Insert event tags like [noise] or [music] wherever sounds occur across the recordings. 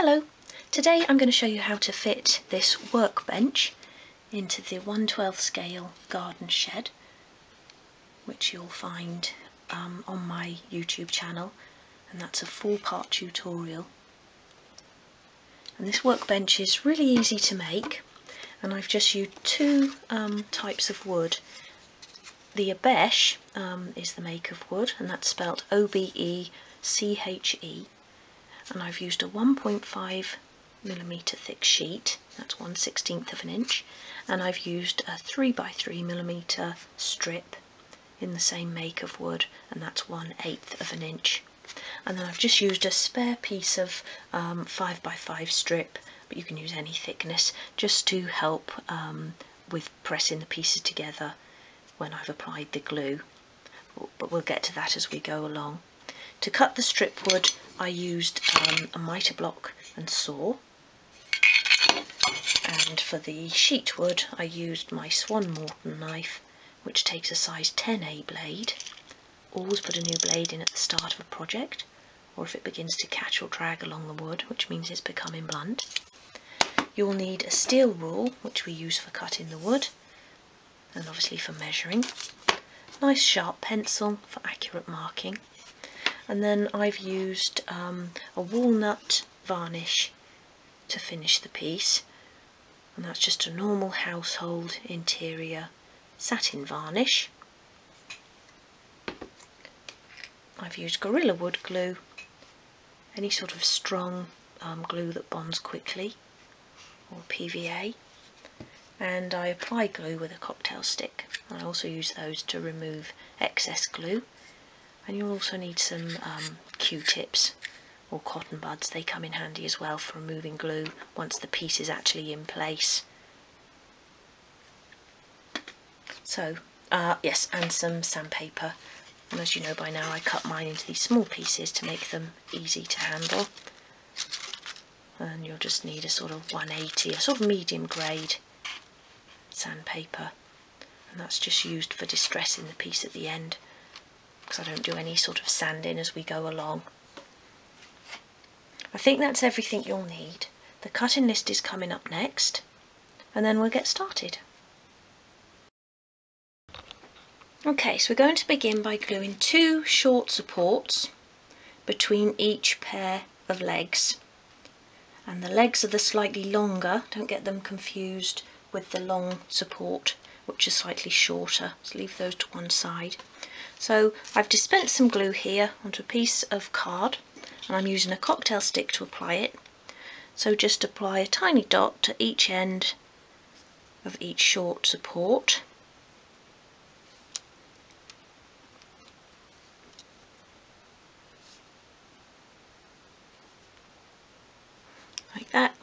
Hello, today I'm going to show you how to fit this workbench into the 112 scale garden shed which you'll find um, on my YouTube channel and that's a four part tutorial. And this workbench is really easy to make and I've just used two um, types of wood. The Obeche um, is the make of wood and that's spelt O-B-E-C-H-E and I've used a 1.5 millimeter thick sheet, that's 1 16th of an inch, and I've used a 3 by 3 millimeter strip in the same make of wood, and that's 1 8th of an inch. And then I've just used a spare piece of um, 5 by 5 strip, but you can use any thickness, just to help um, with pressing the pieces together when I've applied the glue. But we'll get to that as we go along. To cut the strip wood I used um, a mitre block and saw and for the sheet wood I used my Swan Morton knife which takes a size 10A blade. Always put a new blade in at the start of a project or if it begins to catch or drag along the wood which means it's becoming blunt. You'll need a steel rule which we use for cutting the wood and obviously for measuring. Nice sharp pencil for accurate marking and then I've used um, a walnut varnish to finish the piece. And that's just a normal household interior satin varnish. I've used Gorilla Wood glue, any sort of strong um, glue that bonds quickly. Or PVA and I apply glue with a cocktail stick. I also use those to remove excess glue and you'll also need some um, q-tips or cotton buds. They come in handy as well for removing glue once the piece is actually in place. So uh, yes and some sandpaper. And as you know by now I cut mine into these small pieces to make them easy to handle. And you'll just need a sort of 180 a sort of medium grade sandpaper. And that's just used for distressing the piece at the end because I don't do any sort of sanding as we go along. I think that's everything you'll need. The cutting list is coming up next and then we'll get started. Okay, so we're going to begin by gluing two short supports between each pair of legs. And the legs are the slightly longer, don't get them confused with the long support, which is slightly shorter. So leave those to one side. So I've dispensed some glue here onto a piece of card and I'm using a cocktail stick to apply it. So just apply a tiny dot to each end of each short support. Like that.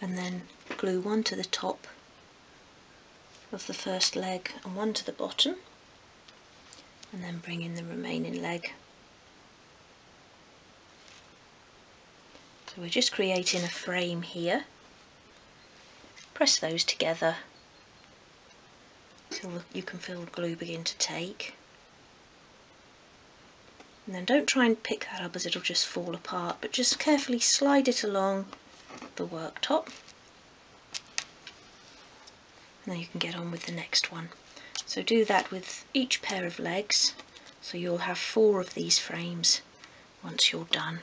And then glue one to the top of the first leg and one to the bottom and then bring in the remaining leg. So we're just creating a frame here. Press those together until you can feel the glue begin to take. And then don't try and pick that up as it'll just fall apart, but just carefully slide it along the worktop. And then you can get on with the next one. So do that with each pair of legs, so you'll have four of these frames once you're done.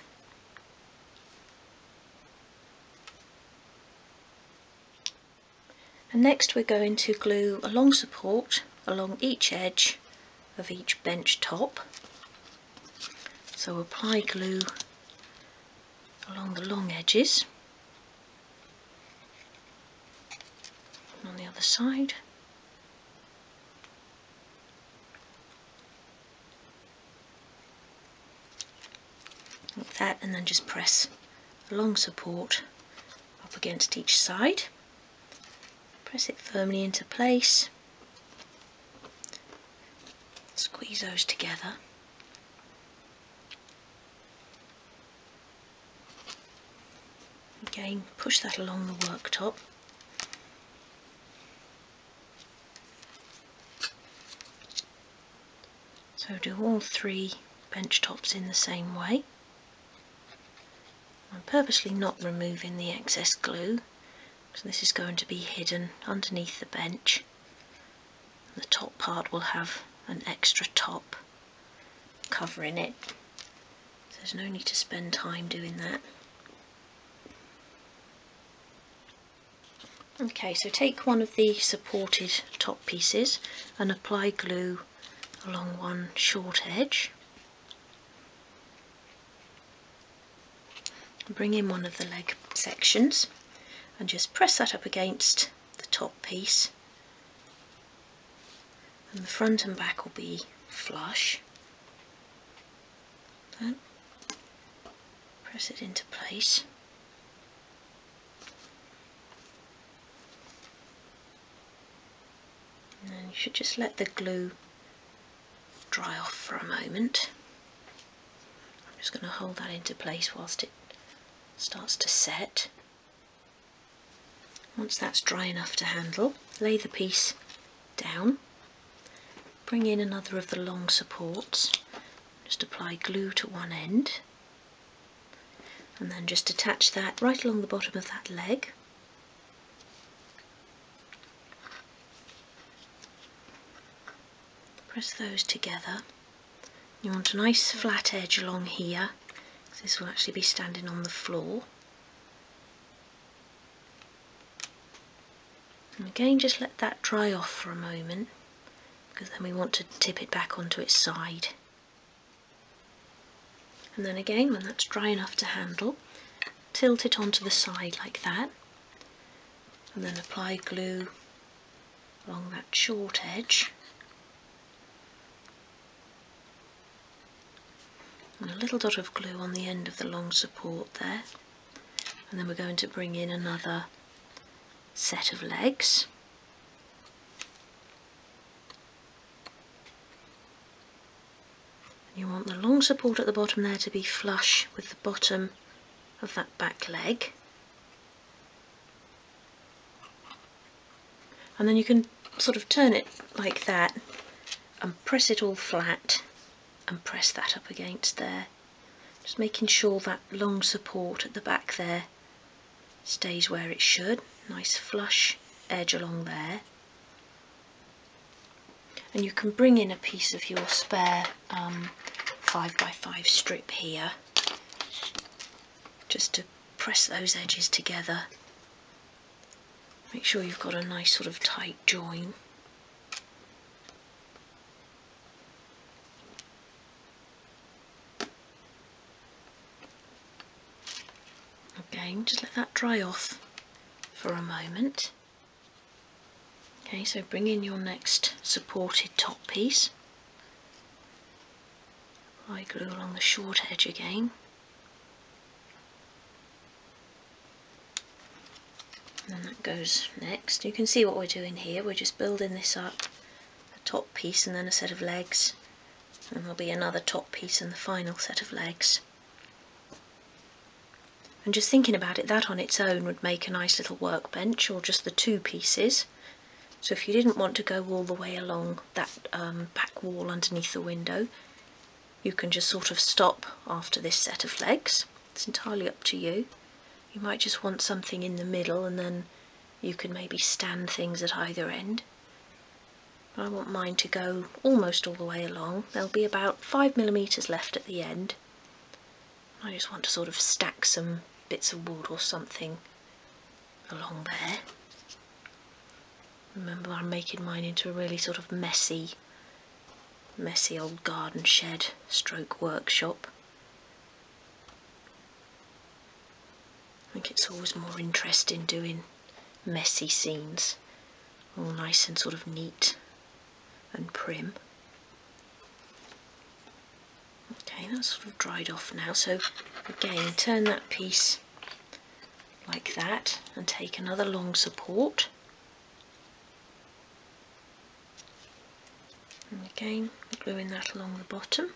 And next we're going to glue a long support along each edge of each bench top. So apply glue along the long edges. And on the other side. That and then just press a long support up against each side. Press it firmly into place. Squeeze those together. Again push that along the worktop. So do all three bench tops in the same way purposely not removing the excess glue so this is going to be hidden underneath the bench. The top part will have an extra top covering it. So there's no need to spend time doing that. Okay, so take one of the supported top pieces and apply glue along one short edge. Bring in one of the leg sections and just press that up against the top piece and the front and back will be flush. Then press it into place. And then you should just let the glue dry off for a moment. I'm just going to hold that into place whilst it starts to set. Once that's dry enough to handle, lay the piece down, bring in another of the long supports, just apply glue to one end, and then just attach that right along the bottom of that leg. Press those together. You want a nice flat edge along here, this will actually be standing on the floor. And again just let that dry off for a moment because then we want to tip it back onto its side. And then again when that's dry enough to handle, tilt it onto the side like that and then apply glue along that short edge and a little dot of glue on the end of the long support there and then we're going to bring in another set of legs. You want the long support at the bottom there to be flush with the bottom of that back leg. And then you can sort of turn it like that and press it all flat and press that up against there. Just making sure that long support at the back there stays where it should. Nice flush edge along there. And you can bring in a piece of your spare um, 5x5 strip here just to press those edges together. Make sure you've got a nice sort of tight join again just let that dry off for a moment. Okay, so bring in your next supported top piece. Apply glue along the short edge again. And that goes next. You can see what we're doing here. We're just building this up. A top piece and then a set of legs. And there'll be another top piece and the final set of legs. And just thinking about it, that on its own would make a nice little workbench, or just the two pieces. So if you didn't want to go all the way along that um, back wall underneath the window, you can just sort of stop after this set of legs. It's entirely up to you. You might just want something in the middle and then you can maybe stand things at either end. I want mine to go almost all the way along. There'll be about five millimetres left at the end. I just want to sort of stack some bits of wood or something along there. Remember I'm making mine into a really sort of messy, messy old garden shed stroke workshop. I think it's always more interesting doing messy scenes, all nice and sort of neat and prim. Okay, that's sort of dried off now. So again, turn that piece like that and take another long support. And again, gluing that along the bottom.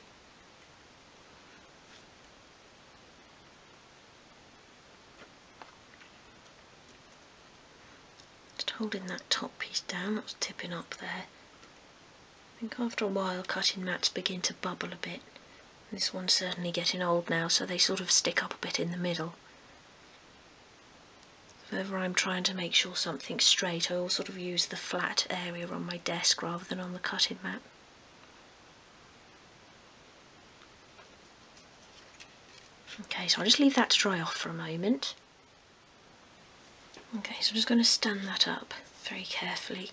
Just holding that top piece down, that's tipping up there. I think after a while cutting mats begin to bubble a bit this one's certainly getting old now, so they sort of stick up a bit in the middle. whenever I'm trying to make sure something's straight I will sort of use the flat area on my desk rather than on the cutting mat. Okay, so I'll just leave that to dry off for a moment. Okay, so I'm just going to stand that up very carefully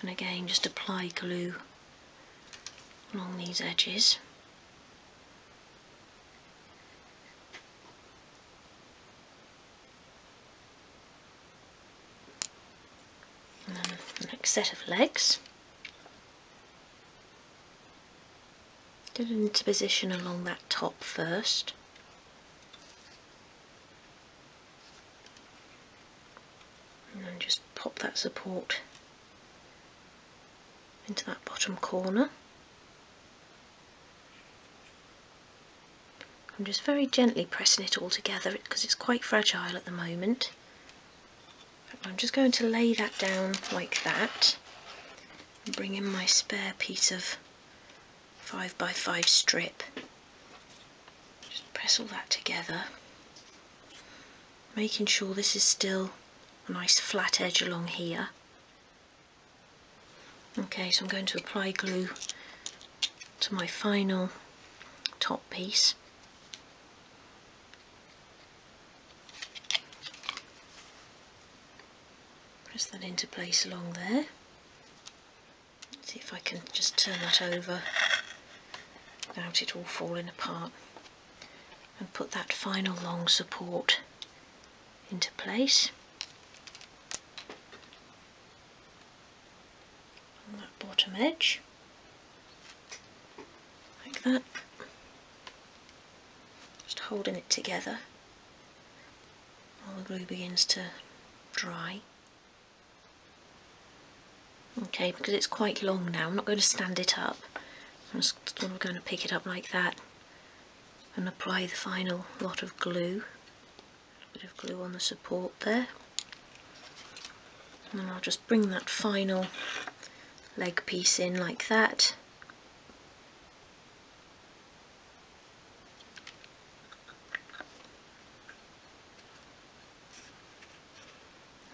and again just apply glue along these edges. And set of legs. Get it into position along that top first. And then just pop that support into that bottom corner. I'm just very gently pressing it all together because it's quite fragile at the moment. I'm just going to lay that down like that and bring in my spare piece of 5 by 5 strip. Just press all that together, making sure this is still a nice flat edge along here. Okay, so I'm going to apply glue to my final top piece. Press that into place along there. Let's see if I can just turn that over without it all falling apart and put that final long support into place. On that bottom edge, like that. Just holding it together while the glue begins to dry. Okay, because it's quite long now, I'm not going to stand it up. I'm just going to pick it up like that and apply the final lot of glue. A bit of glue on the support there. And I'll just bring that final leg piece in like that.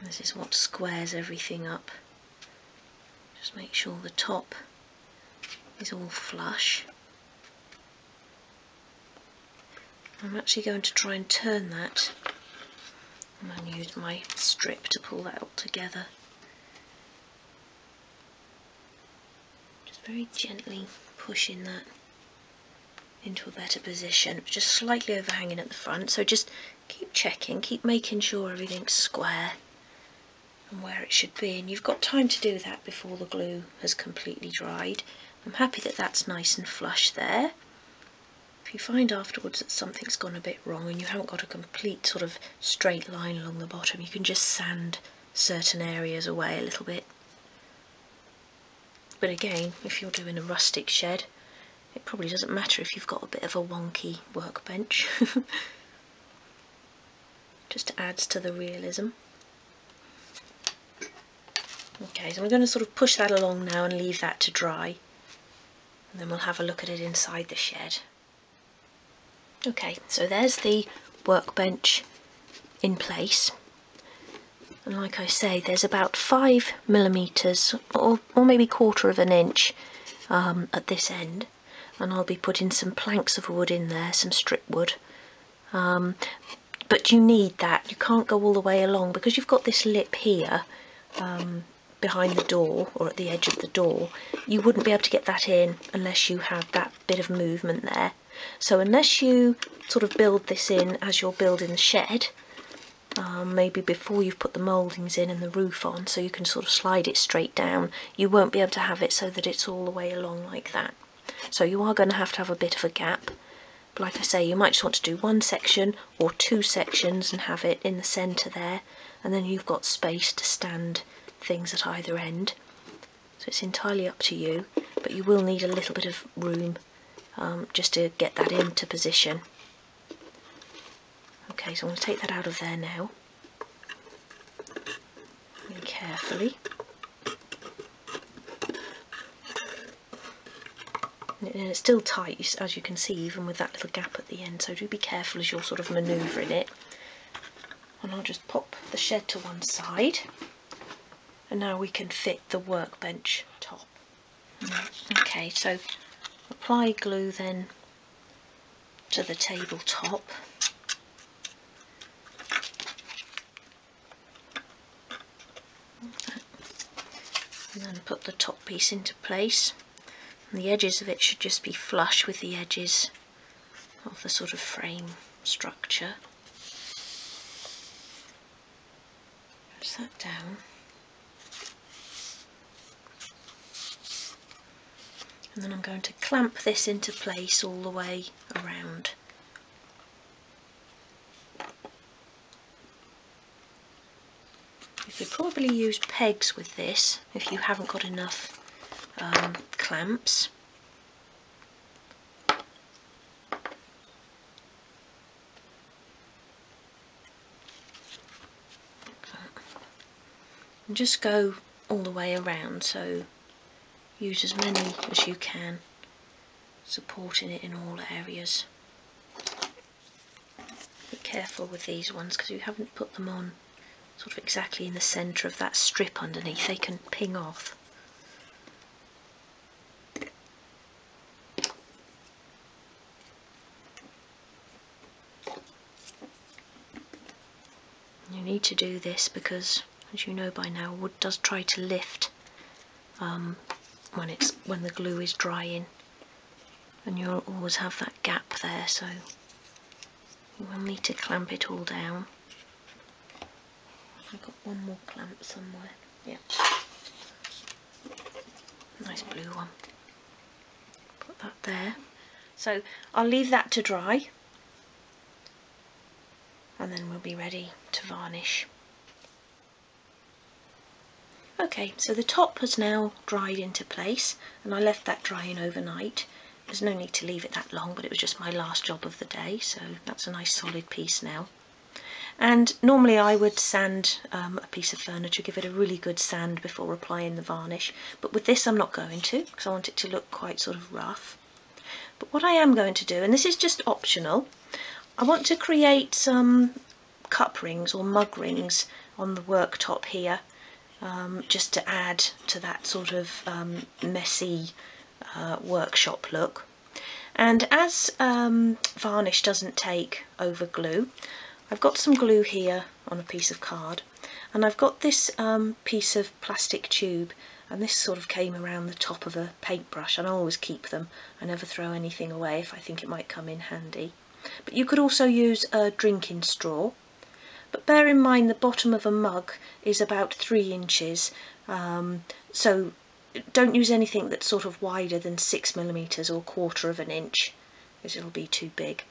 This is what squares everything up. Just make sure the top is all flush. I'm actually going to try and turn that and use my strip to pull that all together. Just very gently pushing that into a better position, just slightly overhanging at the front, so just keep checking, keep making sure everything's square and where it should be and you've got time to do that before the glue has completely dried. I'm happy that that's nice and flush there. If you find afterwards that something's gone a bit wrong and you haven't got a complete sort of straight line along the bottom, you can just sand certain areas away a little bit. But again, if you're doing a rustic shed, it probably doesn't matter if you've got a bit of a wonky workbench. [laughs] just adds to the realism. Okay, so I'm going to sort of push that along now and leave that to dry. And then we'll have a look at it inside the shed. Okay, so there's the workbench in place. And like I say, there's about five millimetres or, or maybe quarter of an inch um, at this end. And I'll be putting some planks of wood in there, some strip wood. Um, but you need that, you can't go all the way along because you've got this lip here um, behind the door or at the edge of the door, you wouldn't be able to get that in unless you had that bit of movement there. So unless you sort of build this in as you're building the shed, um, maybe before you've put the mouldings in and the roof on so you can sort of slide it straight down, you won't be able to have it so that it's all the way along like that. So you are going to have to have a bit of a gap. But like I say, you might just want to do one section or two sections and have it in the centre there and then you've got space to stand things at either end. So it's entirely up to you, but you will need a little bit of room um, just to get that into position. Okay, so I'm going to take that out of there now. Really carefully. And it's still tight, as you can see, even with that little gap at the end, so do be careful as you're sort of manoeuvring it. and I'll just pop the shed to one side and now we can fit the workbench top. Okay, so apply glue then to the tabletop. And then put the top piece into place. And the edges of it should just be flush with the edges of the sort of frame structure. Press that down. And then I'm going to clamp this into place all the way around. You could probably use pegs with this if you haven't got enough um, clamps. And just go all the way around so use as many as you can supporting it in all areas. Be careful with these ones because you haven't put them on sort of exactly in the centre of that strip underneath they can ping off. You need to do this because as you know by now wood does try to lift um, when it's when the glue is drying. And you'll always have that gap there so you will need to clamp it all down. I've got one more clamp somewhere. Yeah. Nice blue one. Put that there. So I'll leave that to dry. And then we'll be ready to varnish Okay, so the top has now dried into place and I left that drying overnight. There's no need to leave it that long, but it was just my last job of the day, so that's a nice solid piece now. And normally I would sand um, a piece of furniture, give it a really good sand before applying the varnish, but with this I'm not going to, because I want it to look quite sort of rough. But what I am going to do, and this is just optional, I want to create some cup rings or mug rings on the worktop here um, just to add to that sort of um, messy uh, workshop look. And as um, varnish doesn't take over glue, I've got some glue here on a piece of card and I've got this um, piece of plastic tube and this sort of came around the top of a paintbrush and I always keep them. I never throw anything away if I think it might come in handy. But you could also use a drinking straw but bear in mind the bottom of a mug is about three inches. Um, so don't use anything that's sort of wider than six millimeters or quarter of an inch because it'll be too big.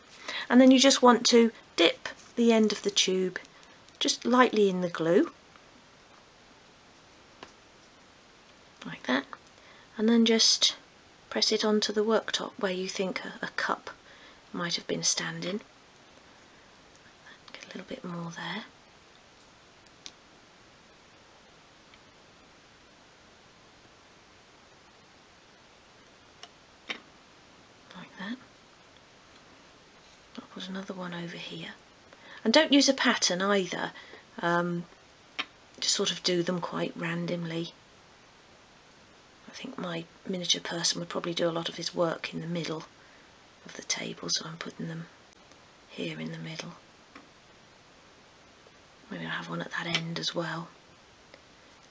And then you just want to dip the end of the tube just lightly in the glue. Like that. And then just press it onto the worktop where you think a, a cup might have been standing a little bit more there. Like that. I'll put another one over here. And don't use a pattern either. Um, just sort of do them quite randomly. I think my miniature person would probably do a lot of his work in the middle of the table, so I'm putting them here in the middle. Maybe I'll have one at that end as well.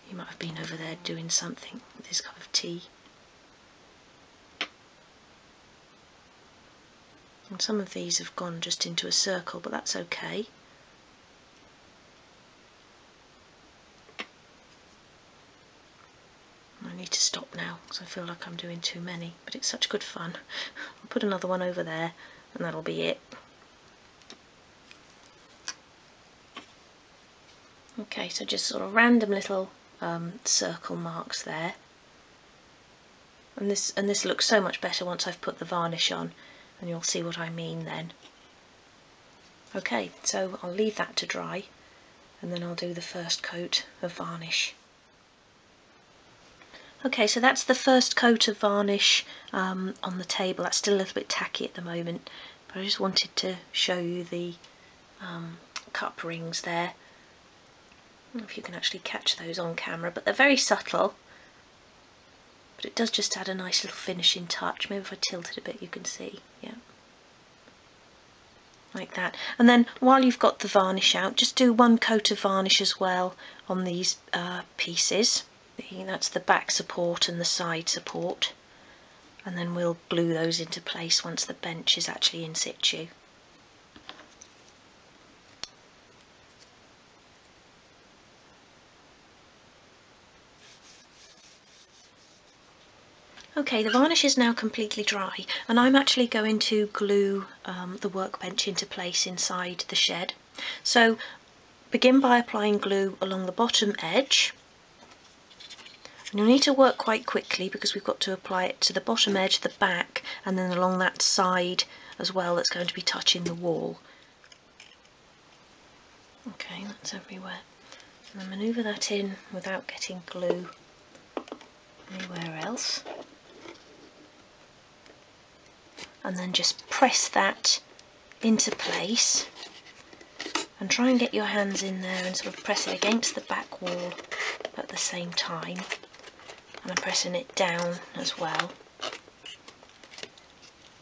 He might have been over there doing something with his cup of tea. And some of these have gone just into a circle, but that's okay. I need to stop now because I feel like I'm doing too many, but it's such good fun. [laughs] I'll put another one over there and that'll be it. Okay, so just sort of random little um, circle marks there. And this, and this looks so much better once I've put the varnish on, and you'll see what I mean then. Okay, so I'll leave that to dry, and then I'll do the first coat of varnish. Okay, so that's the first coat of varnish um, on the table. That's still a little bit tacky at the moment, but I just wanted to show you the um, cup rings there. Know if you can actually catch those on camera, but they're very subtle. But it does just add a nice little finishing touch. Maybe if I tilt it a bit you can see. Yeah. Like that. And then while you've got the varnish out, just do one coat of varnish as well on these uh, pieces. That's the back support and the side support. And then we'll glue those into place once the bench is actually in situ. Okay, the varnish is now completely dry and I'm actually going to glue um, the workbench into place inside the shed. So begin by applying glue along the bottom edge. And you'll need to work quite quickly because we've got to apply it to the bottom edge, the back and then along that side as well that's going to be touching the wall. Okay, that's everywhere. And manoeuvre that in without getting glue anywhere else. And then just press that into place and try and get your hands in there and sort of press it against the back wall at the same time. And I'm pressing it down as well.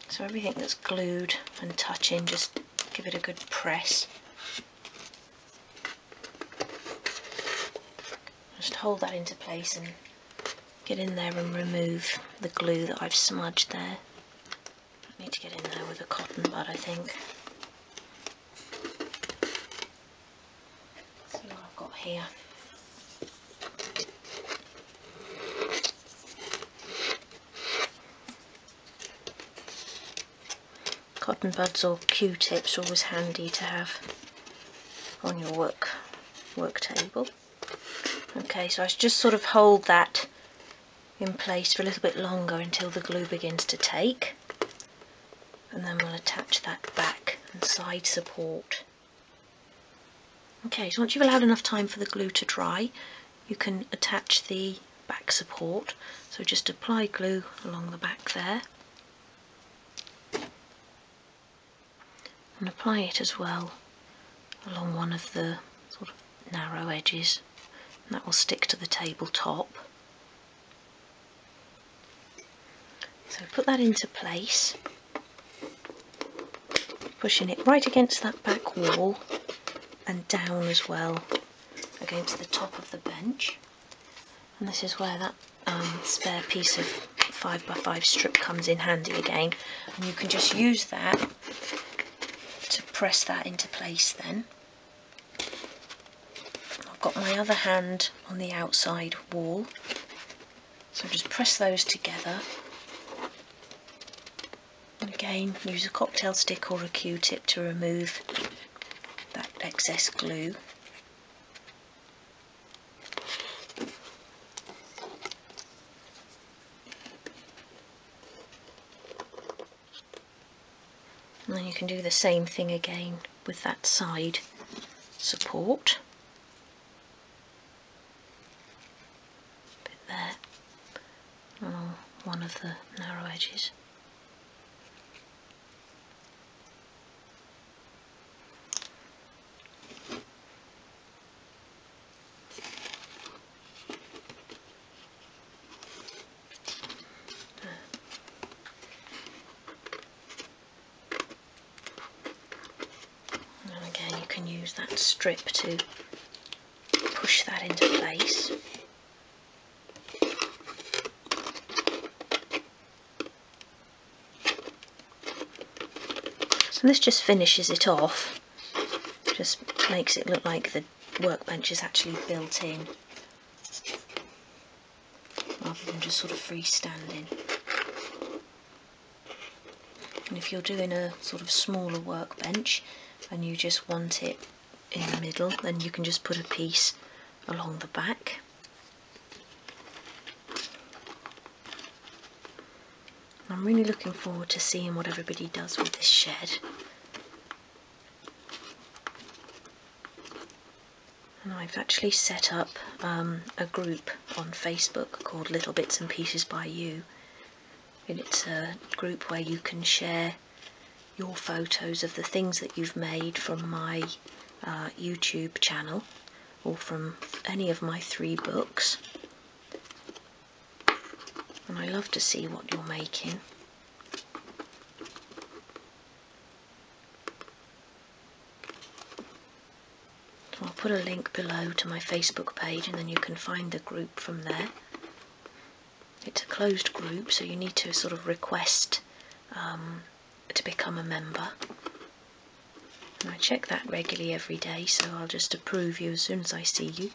So everything that's glued and touching just give it a good press. Just hold that into place and get in there and remove the glue that I've smudged there need to get in there with a cotton bud, I think. see what I've got here. Cotton buds or Q-tips always handy to have on your work work table. Okay, so I just sort of hold that in place for a little bit longer until the glue begins to take attach that back and side support. Okay, so once you've allowed enough time for the glue to dry, you can attach the back support. So just apply glue along the back there. And apply it as well along one of the sort of narrow edges. And that will stick to the tabletop. So put that into place pushing it right against that back wall and down as well against the top of the bench. And this is where that um, spare piece of 5x5 strip comes in handy again. And you can just use that to press that into place then. I've got my other hand on the outside wall. So just press those together again use a cocktail stick or a q-tip to remove that excess glue. And then you can do the same thing again with that side support. Bit there. Along one of the narrow edges use that strip to push that into place. So this just finishes it off, just makes it look like the workbench is actually built in rather than just sort of freestanding. And if you're doing a sort of smaller workbench and you just want it in the middle, then you can just put a piece along the back. I'm really looking forward to seeing what everybody does with this shed. And I've actually set up um, a group on Facebook called Little Bits and Pieces by You. And it's a group where you can share your photos of the things that you've made from my uh, YouTube channel or from any of my three books. And I love to see what you're making. I'll put a link below to my Facebook page and then you can find the group from there. It's a closed group so you need to sort of request um, to become a member. I check that regularly every day so I'll just approve you as soon as I see you.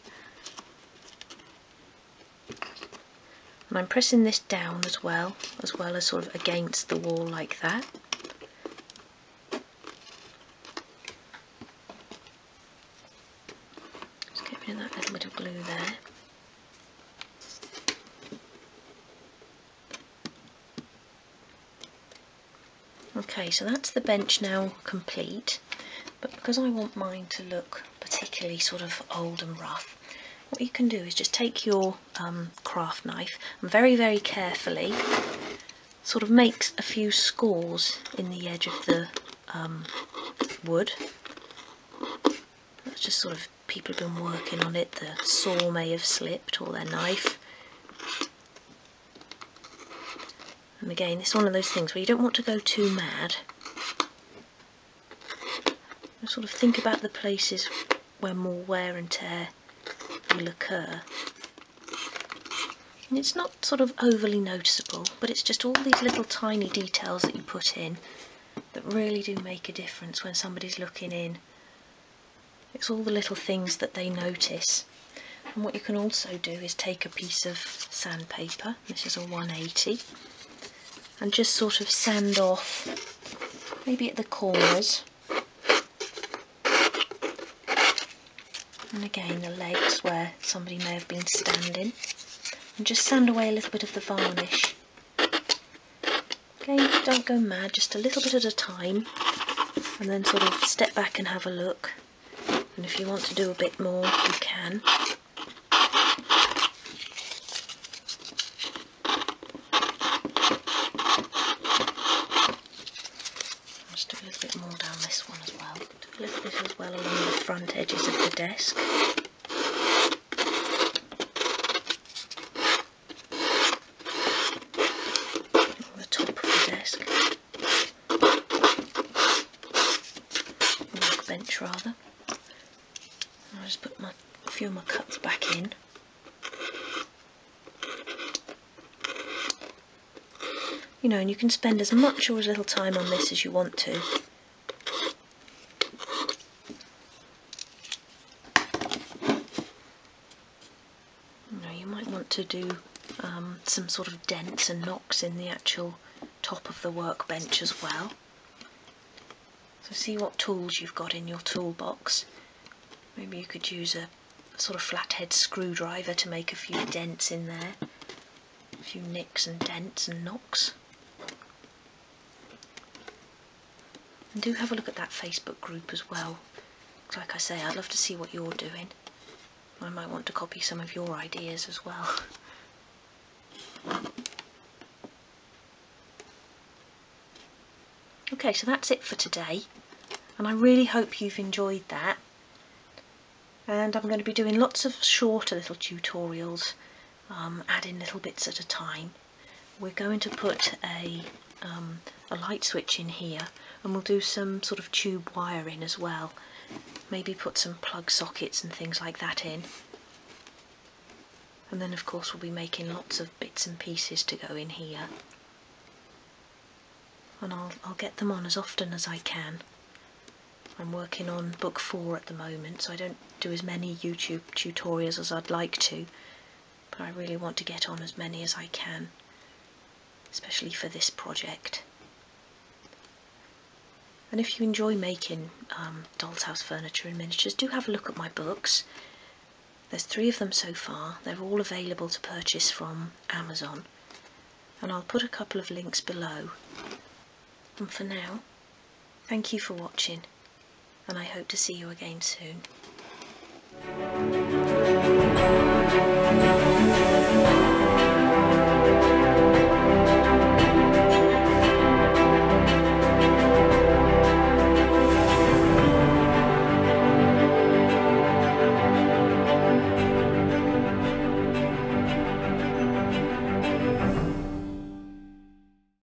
And I'm pressing this down as well, as well as sort of against the wall like that. Just get rid of that little bit of glue there. Okay, so that's the bench now complete, but because I want mine to look particularly sort of old and rough, what you can do is just take your um, craft knife and very, very carefully sort of make a few scores in the edge of the um, wood. That's just sort of people have been working on it, the saw may have slipped or their knife. And again, it's one of those things where you don't want to go too mad. You sort of think about the places where more wear and tear will occur. And it's not sort of overly noticeable, but it's just all these little tiny details that you put in that really do make a difference when somebody's looking in. It's all the little things that they notice. And what you can also do is take a piece of sandpaper, this is a 180, and just sort of sand off maybe at the corners and again the legs where somebody may have been standing. And just sand away a little bit of the varnish. Again don't go mad just a little bit at a time. And then sort of step back and have a look. And if you want to do a bit more you can front edges of the desk. The top of the desk. Rather. I'll just put my, a few of my cups back in. You know, and you can spend as much or as little time on this as you want to. Do um, some sort of dents and knocks in the actual top of the workbench as well. So see what tools you've got in your toolbox. Maybe you could use a sort of flathead screwdriver to make a few dents in there. A few nicks and dents and knocks. And do have a look at that Facebook group as well. Like I say, I'd love to see what you're doing. I might want to copy some of your ideas as well. Okay, so that's it for today, and I really hope you've enjoyed that. And I'm going to be doing lots of shorter little tutorials, um, adding little bits at a time. We're going to put a, um, a light switch in here, and we'll do some sort of tube wiring as well maybe put some plug sockets and things like that in. And then of course we'll be making lots of bits and pieces to go in here. And I'll, I'll get them on as often as I can. I'm working on book four at the moment, so I don't do as many YouTube tutorials as I'd like to, but I really want to get on as many as I can, especially for this project. And if you enjoy making um, doll's house furniture and miniatures, do have a look at my books. There's three of them so far. They're all available to purchase from Amazon. And I'll put a couple of links below. And for now, thank you for watching. And I hope to see you again soon.